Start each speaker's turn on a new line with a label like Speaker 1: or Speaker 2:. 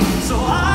Speaker 1: so I